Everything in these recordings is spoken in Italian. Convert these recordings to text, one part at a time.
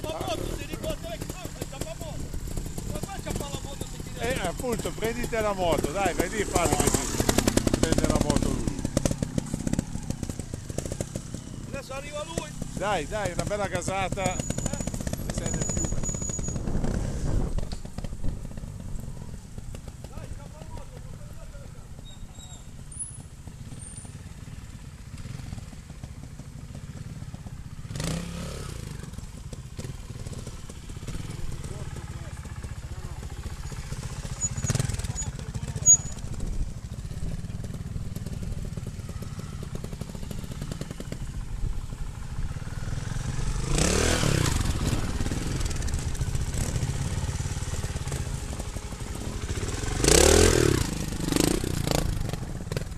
Che? Ciappamoto. Come fai a ciappare la moto se ti Eh, appunto, prenditi la moto, dai, vai lì, fallo così. Prende la moto lui. Adesso arriva lui. Dai, dai, una bella casata. E sei nel fiume. Dai, ciappamoto.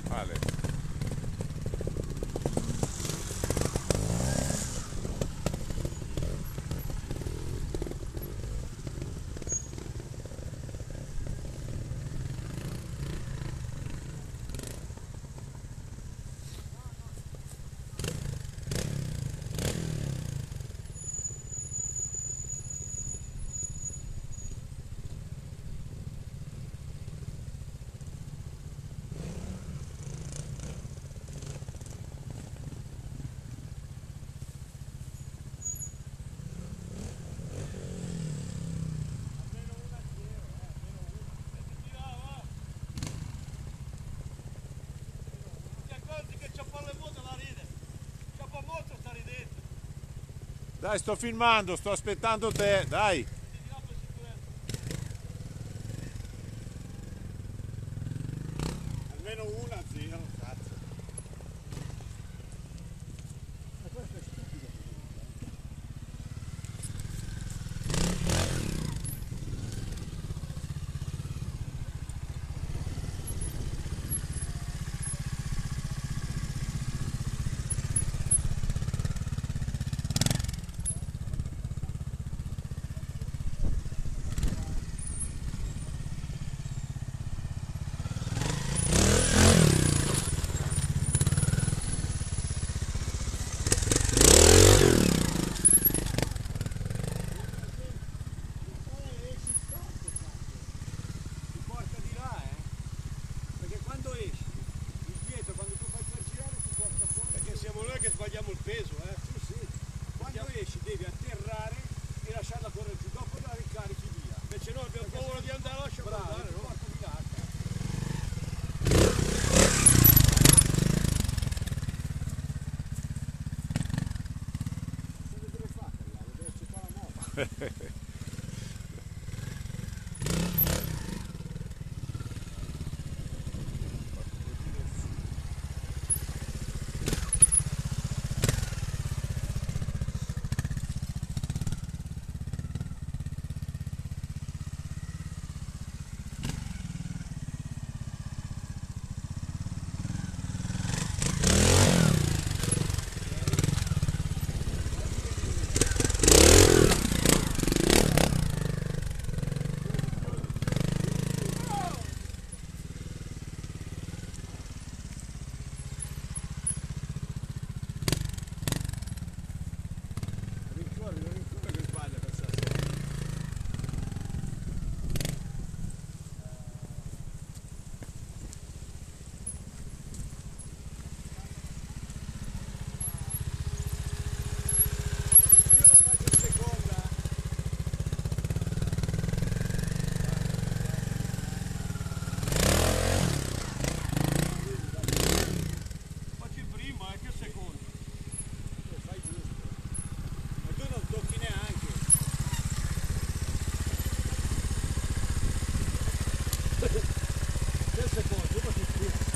Vale. Ti accorgi che ciappare le moto la ride. Ciappamoto sta ridendo. Dai, sto filmando, sto aspettando te, dai. Peso, eh. Sì, sì. Quando esci devi atterrare e lasciarla correre giù, dopo la ricarichi via. Invece noi abbiamo paura di andare, lascia Bravo, andare, no? porta di cazzo. você colocou para assistir?